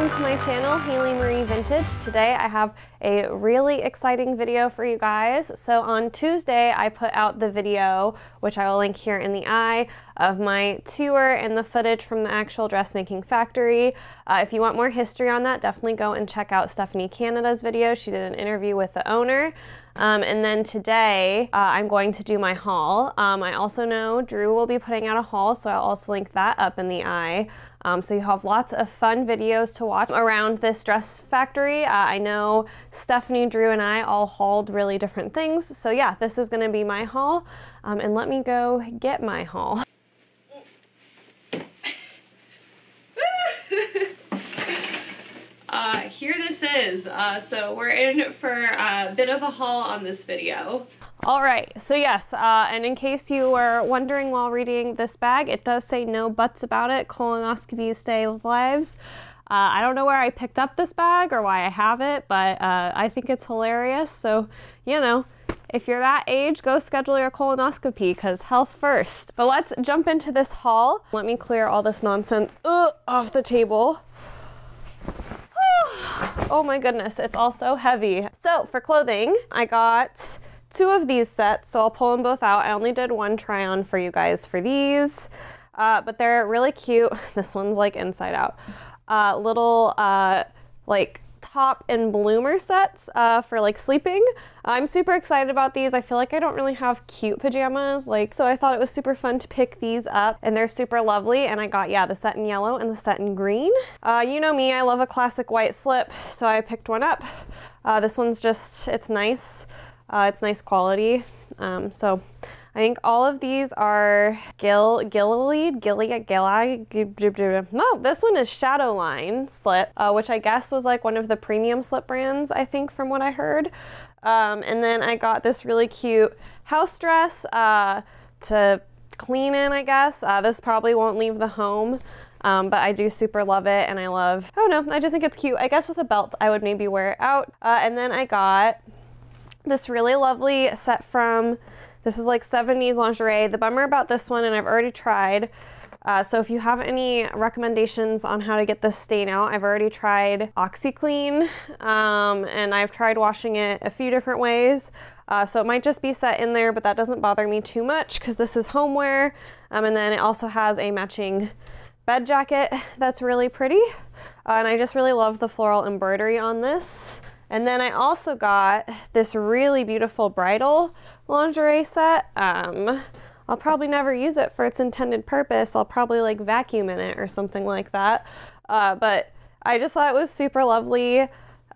welcome to my channel, Haley Marie Vintage. Today I have a really exciting video for you guys. So on Tuesday I put out the video, which I will link here in the eye, of my tour and the footage from the actual dressmaking factory. Uh, if you want more history on that, definitely go and check out Stephanie Canada's video. She did an interview with the owner. Um, and then today uh, I'm going to do my haul. Um, I also know Drew will be putting out a haul, so I'll also link that up in the eye. Um, so you have lots of fun videos to watch around this dress factory. Uh, I know Stephanie, Drew, and I all hauled really different things. So yeah, this is gonna be my haul. Um, and let me go get my haul. Uh, here this is. Uh, so we're in for a bit of a haul on this video. All right, so yes, uh, and in case you were wondering while reading this bag, it does say no buts about it, colonoscopies save lives. Uh, I don't know where I picked up this bag or why I have it, but uh, I think it's hilarious. So, you know, if you're that age, go schedule your colonoscopy because health first. But let's jump into this haul. Let me clear all this nonsense uh, off the table. Oh my goodness, it's all so heavy. So for clothing, I got two of these sets, so I'll pull them both out. I only did one try on for you guys for these, uh, but they're really cute. This one's like inside out. Uh, little uh, like top and bloomer sets uh, for like sleeping. I'm super excited about these. I feel like I don't really have cute pajamas, like, so I thought it was super fun to pick these up and they're super lovely. And I got, yeah, the set in yellow and the set in green. Uh, you know me, I love a classic white slip, so I picked one up. Uh, this one's just, it's nice. Uh, it's nice quality. Um, so I think all of these are Gil Gilead, Gilead, Gilead. No, this one is Shadowline slip, uh, which I guess was like one of the premium slip brands, I think, from what I heard. Um, and then I got this really cute house dress uh, to clean in, I guess. Uh, this probably won't leave the home. Um, but I do super love it and I love, oh no, I just think it's cute. I guess with a belt I would maybe wear it out. Uh, and then I got this really lovely set from this is like 70s lingerie. The bummer about this one, and I've already tried, uh, so if you have any recommendations on how to get this stain out, I've already tried OxiClean um, and I've tried washing it a few different ways. Uh, so it might just be set in there, but that doesn't bother me too much because this is homeware. Um, and then it also has a matching bed jacket that's really pretty. Uh, and I just really love the floral embroidery on this. And then I also got this really beautiful bridal lingerie set. Um, I'll probably never use it for its intended purpose. I'll probably like vacuum in it or something like that. Uh, but I just thought it was super lovely.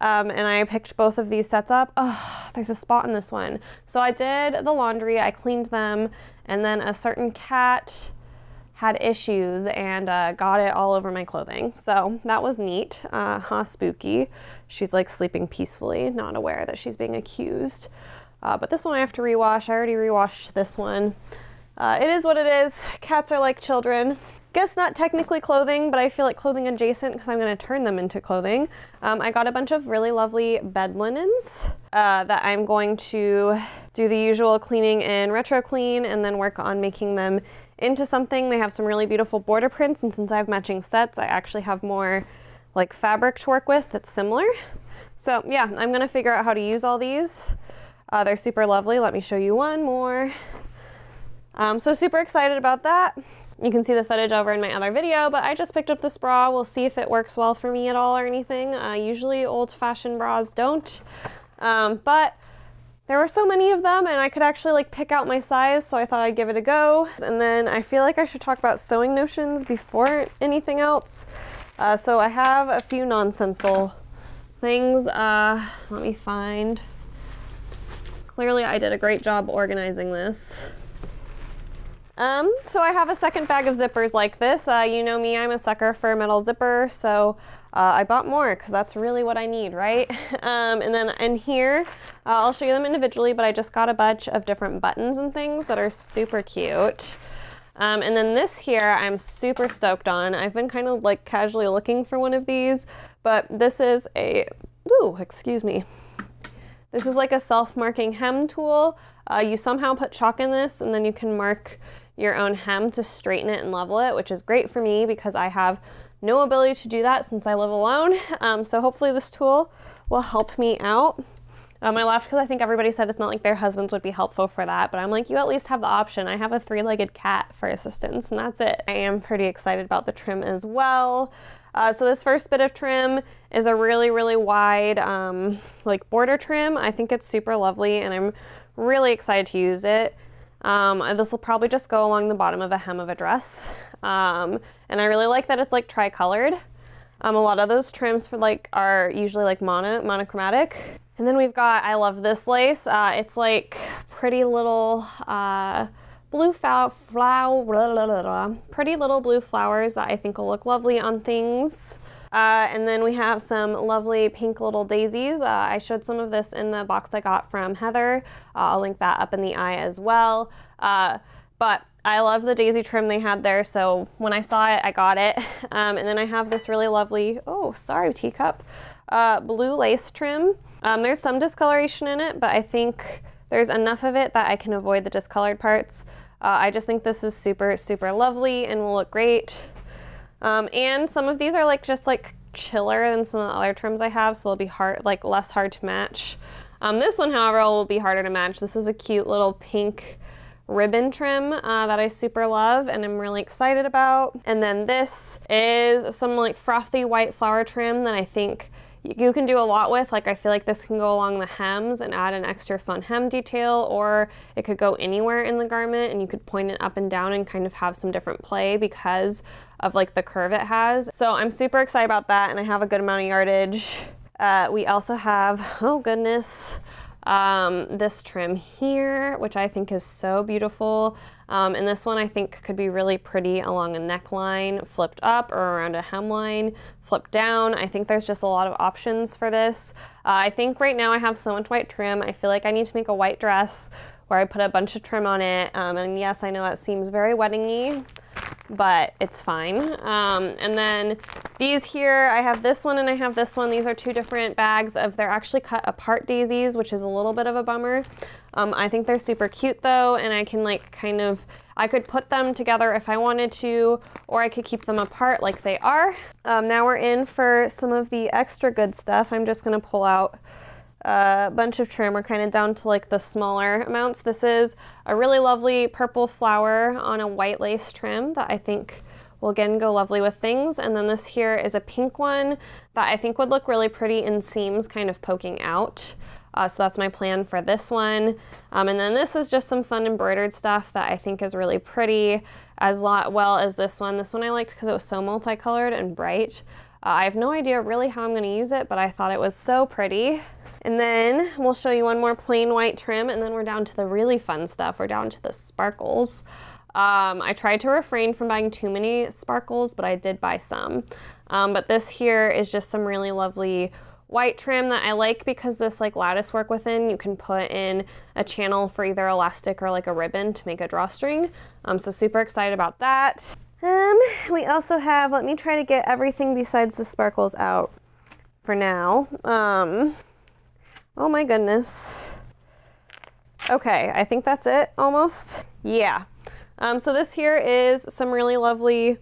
Um, and I picked both of these sets up. Oh, there's a spot in this one. So I did the laundry, I cleaned them, and then a certain cat had issues and uh, got it all over my clothing. So that was neat. Uh, huh, spooky. She's like sleeping peacefully, not aware that she's being accused. Uh, but this one I have to rewash. I already rewashed this one. Uh, it is what it is. Cats are like children. Guess not technically clothing, but I feel like clothing adjacent because I'm going to turn them into clothing. Um, I got a bunch of really lovely bed linens uh, that I'm going to do the usual cleaning and retro clean and then work on making them into something. They have some really beautiful border prints and since I have matching sets, I actually have more like fabric to work with that's similar. So yeah, I'm to figure out how to use all these. Uh, they're super lovely. Let me show you one more. Um, so super excited about that. You can see the footage over in my other video, but I just picked up this bra. We'll see if it works well for me at all or anything. Uh, usually old-fashioned bras don't, um, but there were so many of them and I could actually like pick out my size, so I thought I'd give it a go. And then I feel like I should talk about sewing notions before anything else. Uh, so I have a few nonsensical things. Uh, let me find. Clearly I did a great job organizing this. Um, so I have a second bag of zippers like this. Uh, you know me, I'm a sucker for a metal zipper, so uh, I bought more because that's really what I need, right? um, and then in here, uh, I'll show you them individually, but I just got a bunch of different buttons and things that are super cute. Um, and then this here, I'm super stoked on. I've been kind of like casually looking for one of these, but this is a, ooh, excuse me. This is like a self-marking hem tool. Uh, you somehow put chalk in this and then you can mark your own hem to straighten it and level it, which is great for me because I have no ability to do that since I live alone. Um, so hopefully this tool will help me out. Um, I laughed because I think everybody said it's not like their husbands would be helpful for that, but I'm like, you at least have the option. I have a three-legged cat for assistance, and that's it. I am pretty excited about the trim as well. Uh, so this first bit of trim is a really, really wide um, like border trim. I think it's super lovely, and I'm really excited to use it. Um, this will probably just go along the bottom of a hem of a dress. Um, and I really like that it's like tri-colored. Um, a lot of those trims for like are usually like mono monochromatic. And then we've got, I love this lace. Uh, it's like pretty little uh, blue flower, flower pretty little blue flowers that I think will look lovely on things. Uh, and then we have some lovely pink little daisies. Uh, I showed some of this in the box I got from Heather. Uh, I'll link that up in the eye as well. Uh, but I love the daisy trim they had there, so when I saw it, I got it. Um, and then I have this really lovely, oh, sorry, teacup, uh, blue lace trim. Um, there's some discoloration in it, but I think there's enough of it that I can avoid the discolored parts. Uh, I just think this is super, super lovely and will look great. Um, and some of these are like just like chiller than some of the other trims I have, so they'll be hard, like less hard to match. Um, this one, however, will be harder to match. This is a cute little pink ribbon trim uh, that I super love and I'm really excited about. And then this is some like frothy white flower trim that I think you can do a lot with. Like I feel like this can go along the hems and add an extra fun hem detail or it could go anywhere in the garment and you could point it up and down and kind of have some different play because of like the curve it has. So I'm super excited about that and I have a good amount of yardage. Uh, we also have, oh goodness, um, this trim here, which I think is so beautiful. Um, and this one I think could be really pretty along a neckline, flipped up or around a hemline, flipped down. I think there's just a lot of options for this. Uh, I think right now I have so much white trim. I feel like I need to make a white dress where I put a bunch of trim on it. Um, and yes, I know that seems very weddingy, but it's fine. Um, and then these here, I have this one and I have this one. These are two different bags of, they're actually cut apart daisies, which is a little bit of a bummer. Um, I think they're super cute though, and I can like kind of, I could put them together if I wanted to, or I could keep them apart like they are. Um, now we're in for some of the extra good stuff. I'm just gonna pull out a bunch of trim. We're kind of down to like the smaller amounts. This is a really lovely purple flower on a white lace trim that I think will again go lovely with things. And then this here is a pink one that I think would look really pretty in seams kind of poking out. Uh, so that's my plan for this one. Um, and then this is just some fun embroidered stuff that I think is really pretty as well as this one. This one I liked because it was so multicolored and bright. Uh, I have no idea really how I'm going to use it, but I thought it was so pretty. And then we'll show you one more plain white trim and then we're down to the really fun stuff. We're down to the sparkles. Um, I tried to refrain from buying too many sparkles, but I did buy some. Um, but this here is just some really lovely white trim that I like because this like lattice work within, you can put in a channel for either elastic or like a ribbon to make a drawstring. Um, so super excited about that. Um, we also have, let me try to get everything besides the sparkles out for now. Um, Oh my goodness. Okay, I think that's it almost. Yeah. Um, so this here is some really lovely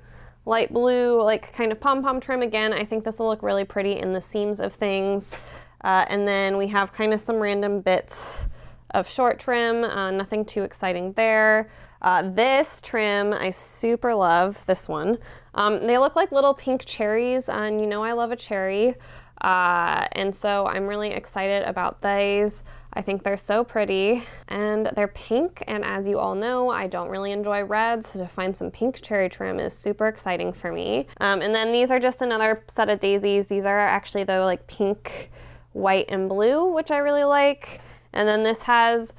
light blue, like kind of pom-pom trim again. I think this will look really pretty in the seams of things. Uh, and then we have kind of some random bits of short trim, uh, nothing too exciting there. Uh, this trim, I super love this one. Um, they look like little pink cherries, and you know I love a cherry. Uh, and so I'm really excited about these. I think they're so pretty and they're pink and as you all know I don't really enjoy reds so to find some pink cherry trim is super exciting for me. Um, and then these are just another set of daisies. These are actually though like pink, white, and blue which I really like. And then this has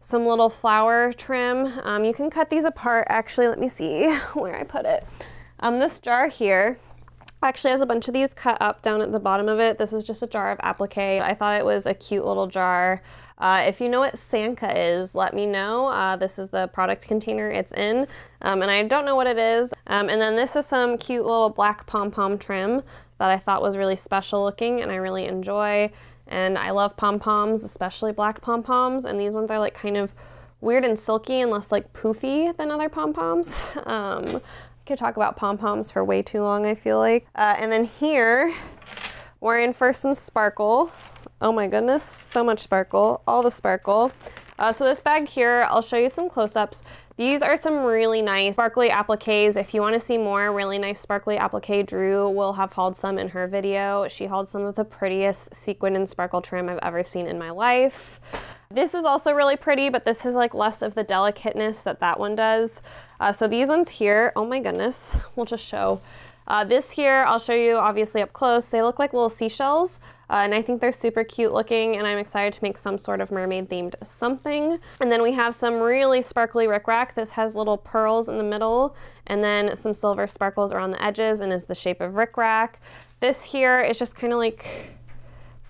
some little flower trim. Um, you can cut these apart actually let me see where I put it. Um, this jar here actually has a bunch of these cut up down at the bottom of it. This is just a jar of applique. I thought it was a cute little jar. Uh, if you know what Sanka is, let me know. Uh, this is the product container it's in, um, and I don't know what it is. Um, and then this is some cute little black pom-pom trim that I thought was really special looking and I really enjoy. And I love pom-poms, especially black pom-poms, and these ones are like kind of weird and silky and less like poofy than other pom-poms. Um, Could talk about pom-poms for way too long, I feel like. Uh, and then here, we're in for some sparkle. Oh my goodness, so much sparkle, all the sparkle. Uh, so this bag here, I'll show you some close-ups. These are some really nice sparkly appliques. If you want to see more really nice sparkly applique, Drew will have hauled some in her video. She hauled some of the prettiest sequin and sparkle trim I've ever seen in my life. This is also really pretty, but this is like less of the delicateness that that one does. Uh, so these ones here, oh my goodness, we'll just show. Uh, this here, I'll show you obviously up close. They look like little seashells. Uh, and I think they're super cute looking and I'm excited to make some sort of mermaid themed something. And then we have some really sparkly rickrack. This has little pearls in the middle and then some silver sparkles around the edges and is the shape of rickrack. This here is just kind of like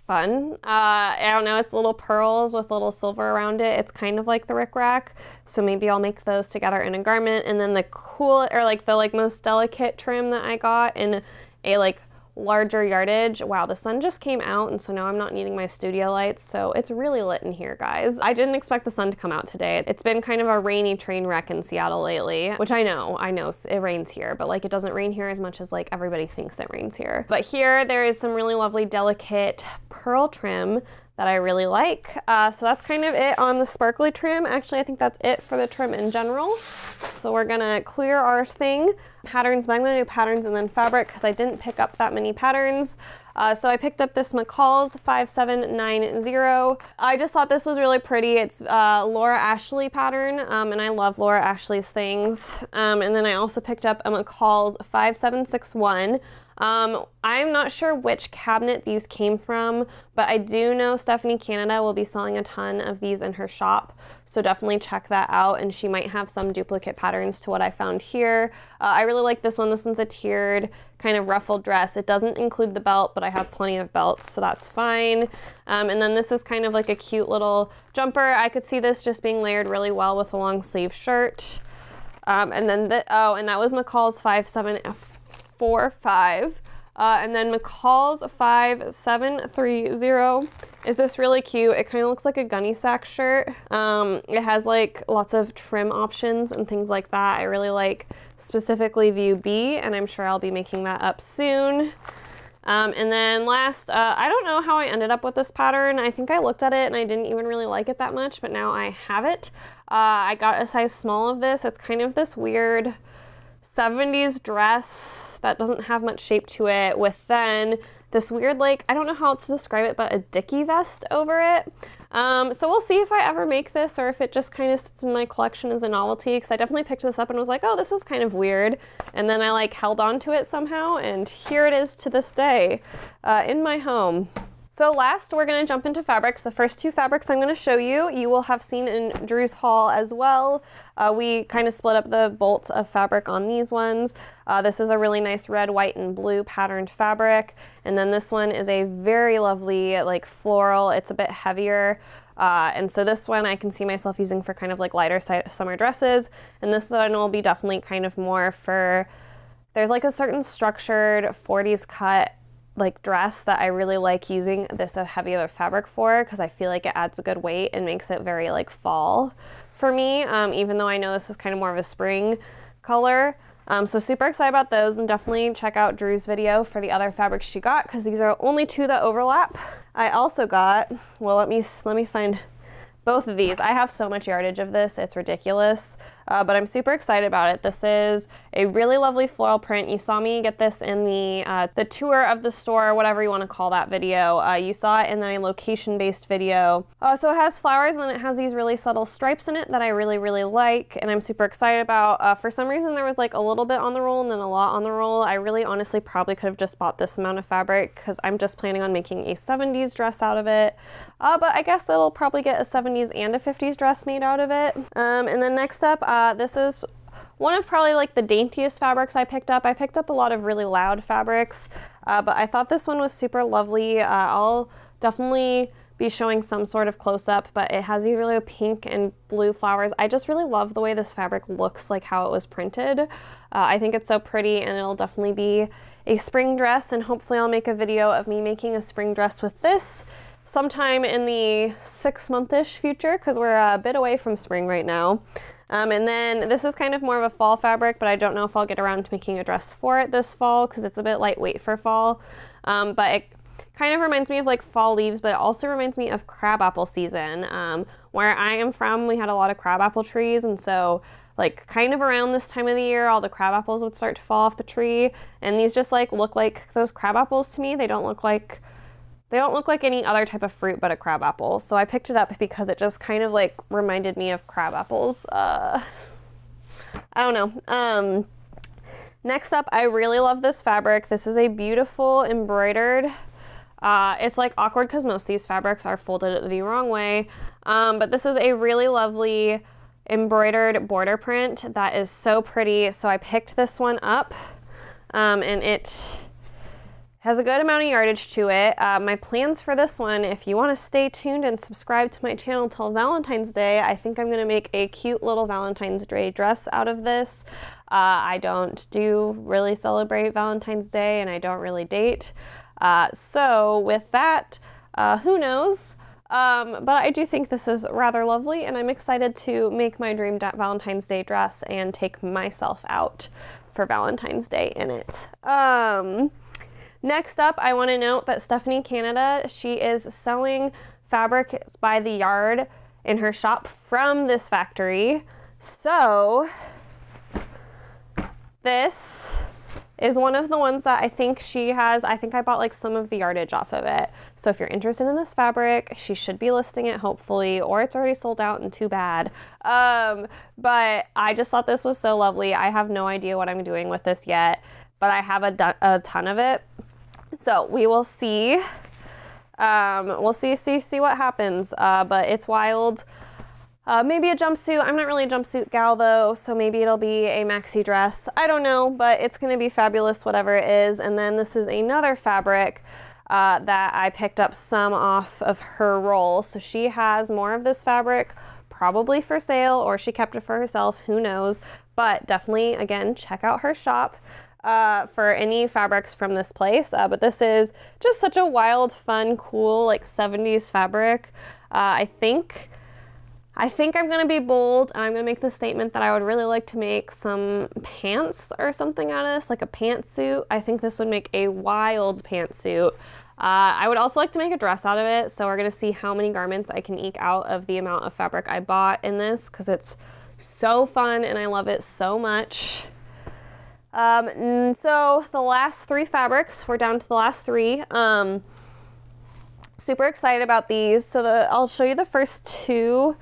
fun. Uh, I don't know, it's little pearls with little silver around it. It's kind of like the rickrack. So maybe I'll make those together in a garment. And then the cool, or like the like most delicate trim that I got in a like larger yardage. Wow, the sun just came out and so now I'm not needing my studio lights, so it's really lit in here, guys. I didn't expect the sun to come out today. It's been kind of a rainy train wreck in Seattle lately, which I know, I know it rains here, but like it doesn't rain here as much as like everybody thinks it rains here. But here there is some really lovely delicate pearl trim that I really like. Uh, so that's kind of it on the sparkly trim. Actually, I think that's it for the trim in general. So we're gonna clear our thing patterns, but I'm gonna do patterns and then fabric because I didn't pick up that many patterns. Uh, so I picked up this McCall's 5790. I just thought this was really pretty. It's uh, Laura Ashley pattern, um, and I love Laura Ashley's things. Um, and then I also picked up a McCall's 5761. Um, I'm not sure which cabinet these came from, but I do know Stephanie Canada will be selling a ton of these in her shop, so definitely check that out, and she might have some duplicate patterns to what I found here. Uh, I really like this one. This one's a tiered kind of ruffled dress. It doesn't include the belt, but I have plenty of belts, so that's fine. Um, and then this is kind of like a cute little jumper. I could see this just being layered really well with a long sleeve shirt. Um, and then, the, oh, and that was McCall's 5745. Uh, and then McCall's 5730 is this really cute. It kind of looks like a Gunne Sax shirt. Um, it has like lots of trim options and things like that. I really like specifically view B and I'm sure I'll be making that up soon. Um, and then last, uh, I don't know how I ended up with this pattern. I think I looked at it and I didn't even really like it that much, but now I have it. Uh, I got a size small of this. It's kind of this weird 70s dress that doesn't have much shape to it with then this weird like, I don't know how else to describe it, but a dicky vest over it. Um, so we'll see if I ever make this or if it just kind of sits in my collection as a novelty because I definitely picked this up and was like, oh, this is kind of weird. And then I like held on to it somehow and here it is to this day uh, in my home. So last, we're gonna jump into fabrics. The first two fabrics I'm gonna show you, you will have seen in Drew's haul as well. Uh, we kind of split up the bolts of fabric on these ones. Uh, this is a really nice red, white, and blue patterned fabric. And then this one is a very lovely like floral. It's a bit heavier. Uh, and so this one I can see myself using for kind of like lighter summer dresses. And this one will be definitely kind of more for, there's like a certain structured 40s cut like dress that I really like using this heavy of a fabric for because I feel like it adds a good weight and makes it very like fall for me, um, even though I know this is kind of more of a spring color. Um, so super excited about those and definitely check out Drew's video for the other fabrics she got because these are only two that overlap. I also got, well let me, let me find both of these. I have so much yardage of this, it's ridiculous, uh, but I'm super excited about it. This is a really lovely floral print. You saw me get this in the, uh, the tour of the store, whatever you want to call that video. Uh, you saw it in my location-based video. Uh, so it has flowers and then it has these really subtle stripes in it that I really, really like and I'm super excited about. Uh, for some reason there was like a little bit on the roll and then a lot on the roll. I really honestly probably could have just bought this amount of fabric because I'm just planning on making a 70s dress out of it. Uh, but I guess it'll probably get a 70s and a 50s dress made out of it. Um, and then next up, uh, this is one of probably like the daintiest fabrics I picked up. I picked up a lot of really loud fabrics, uh, but I thought this one was super lovely. Uh, I'll definitely be showing some sort of close-up, but it has these really pink and blue flowers. I just really love the way this fabric looks like how it was printed. Uh, I think it's so pretty and it'll definitely be a spring dress and hopefully I'll make a video of me making a spring dress with this sometime in the six month-ish future because we're a bit away from spring right now. Um, and then this is kind of more of a fall fabric, but I don't know if I'll get around to making a dress for it this fall because it's a bit lightweight for fall. Um, but it kind of reminds me of like fall leaves, but it also reminds me of crabapple season. Um, where I am from, we had a lot of crabapple trees, and so like kind of around this time of the year, all the crab apples would start to fall off the tree. And these just like look like those crab apples to me. They don't look like they don't look like any other type of fruit but a crab apple. So I picked it up because it just kind of like reminded me of crab apples. Uh, I don't know. Um, next up, I really love this fabric. This is a beautiful embroidered uh, it's like awkward because most of these fabrics are folded the wrong way. Um, but this is a really lovely embroidered border print that is so pretty. So I picked this one up um, and it has a good amount of yardage to it. Uh, my plans for this one, if you want to stay tuned and subscribe to my channel till Valentine's Day, I think I'm going to make a cute little Valentine's Day dress out of this. Uh, I don't do really celebrate Valentine's Day and I don't really date. Uh, so with that, uh, who knows? Um, but I do think this is rather lovely, and I'm excited to make my dream Valentine's Day dress and take myself out for Valentine's Day in it. Um, next up, I want to note that Stephanie Canada, she is selling fabrics by the yard in her shop from this factory. So, this is one of the ones that I think she has. I think I bought like some of the yardage off of it. So if you're interested in this fabric, she should be listing it hopefully, or it's already sold out and too bad. Um, but I just thought this was so lovely. I have no idea what I'm doing with this yet, but I have a, a ton of it. So we will see. Um, we'll see, see, see what happens. Uh, but it's wild. Uh, maybe a jumpsuit. I'm not really a jumpsuit gal though, so maybe it'll be a maxi dress. I don't know, but it's gonna be fabulous whatever it is. And then this is another fabric uh, that I picked up some off of her roll. So she has more of this fabric probably for sale or she kept it for herself, who knows. But definitely, again, check out her shop. Uh, for any fabrics from this place, uh, but this is just such a wild, fun, cool, like 70s fabric. Uh, I think I think I'm gonna be bold and I'm gonna make the statement that I would really like to make some pants or something out of this, like a pantsuit. I think this would make a wild pantsuit. Uh, I would also like to make a dress out of it, so we're gonna see how many garments I can eke out of the amount of fabric I bought in this because it's so fun and I love it so much. Um, so the last three fabrics, we're down to the last three. Um, super excited about these. So the, I'll show you the first two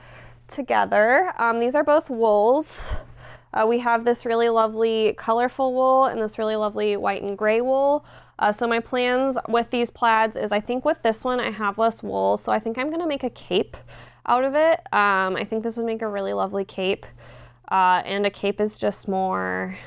together. Um, these are both wools. Uh, we have this really lovely colorful wool and this really lovely white and gray wool. Uh, so my plans with these plaids is I think with this one I have less wool, so I think I'm gonna make a cape out of it. Um, I think this would make a really lovely cape. Uh, and a cape is just more,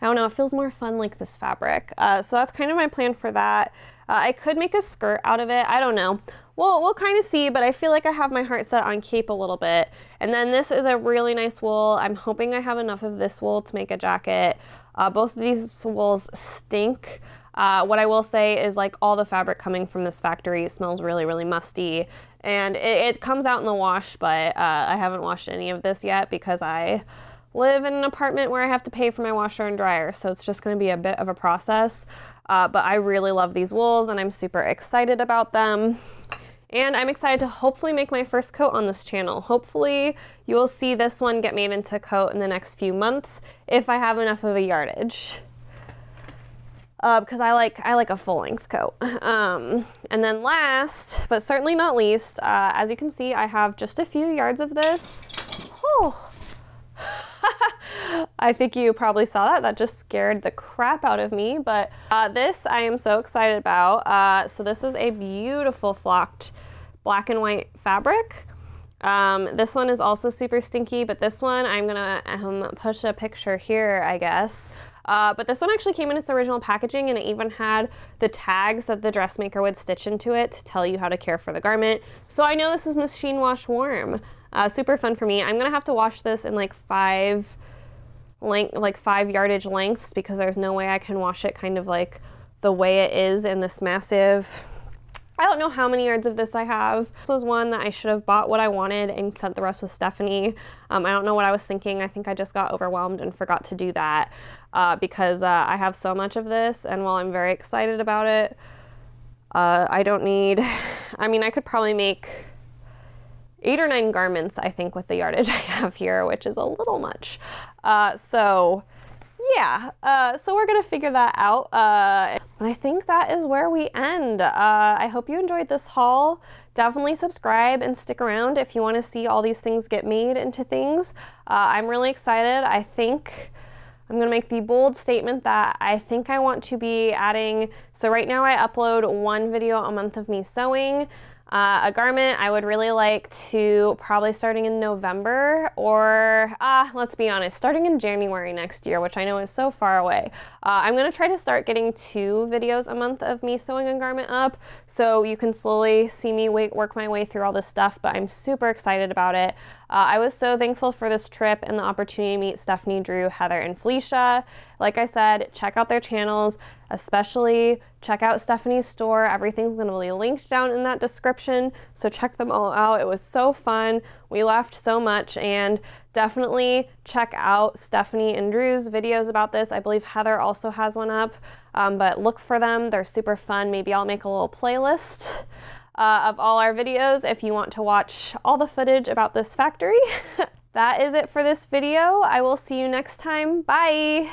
I don't know, it feels more fun like this fabric. Uh, so that's kind of my plan for that. Uh, I could make a skirt out of it, I don't know. Well, we'll kind of see, but I feel like I have my heart set on cape a little bit. And then this is a really nice wool. I'm hoping I have enough of this wool to make a jacket. Uh, both of these wools stink. Uh, what I will say is like all the fabric coming from this factory smells really, really musty. And it, it comes out in the wash, but uh, I haven't washed any of this yet because I live in an apartment where I have to pay for my washer and dryer. So it's just going to be a bit of a process. Uh, but I really love these wools and I'm super excited about them. And I'm excited to hopefully make my first coat on this channel. Hopefully you will see this one get made into a coat in the next few months if I have enough of a yardage. Uh, because I like I like a full length coat. Um, and then last, but certainly not least, uh, as you can see, I have just a few yards of this. Oh. I think you probably saw that. That just scared the crap out of me. But uh, this I am so excited about. Uh, so this is a beautiful flocked black and white fabric. Um, this one is also super stinky, but this one I'm gonna um, push a picture here, I guess. Uh, but this one actually came in its original packaging and it even had the tags that the dressmaker would stitch into it to tell you how to care for the garment. So I know this is machine wash warm. Uh, super fun for me. I'm gonna have to wash this in like five length, like five yardage lengths because there's no way I can wash it kind of like the way it is in this massive I don't know how many yards of this I have. This was one that I should have bought what I wanted and sent the rest with Stephanie. Um, I don't know what I was thinking. I think I just got overwhelmed and forgot to do that uh, because uh, I have so much of this and while I'm very excited about it, uh, I don't need, I mean, I could probably make eight or nine garments, I think, with the yardage I have here, which is a little much. Uh, so yeah, uh, so we're gonna figure that out. Uh, and I think that is where we end. Uh, I hope you enjoyed this haul. Definitely subscribe and stick around if you want to see all these things get made into things. Uh, I'm really excited. I think I'm to make the bold statement that I think I want to be adding. So, right now, I upload one video a month of me sewing. Uh, a garment I would really like to probably starting in November or uh, let's be honest, starting in January next year, which I know is so far away. Uh, I'm gonna try to start getting two videos a month of me sewing a garment up so you can slowly see me work my way through all this stuff, but I'm super excited about it. Uh, I was so thankful for this trip and the opportunity to meet Stephanie, Drew, Heather, and Felicia. Like I said, check out their channels, especially check out Stephanie's store. Everything's going to be linked down in that description, so check them all out. It was so fun. We laughed so much, and definitely check out Stephanie and Drew's videos about this. I believe Heather also has one up, um, but look for them. They're super fun. Maybe I'll make a little playlist uh, of all our videos if you want to watch all the footage about this factory. that is it for this video. I will see you next time. Bye!